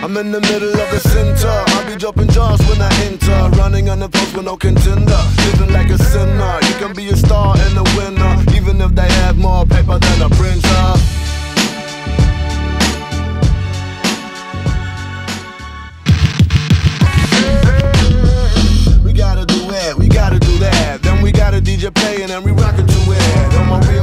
I'm in the middle of the center. I be dropping jaws when I enter. Running on the post with no contender. Living like a sinner. You can be a star and a winner. Even if they have more paper than a printer. We gotta do it, we gotta do that. Then we gotta DJ play and then we rockin' to it.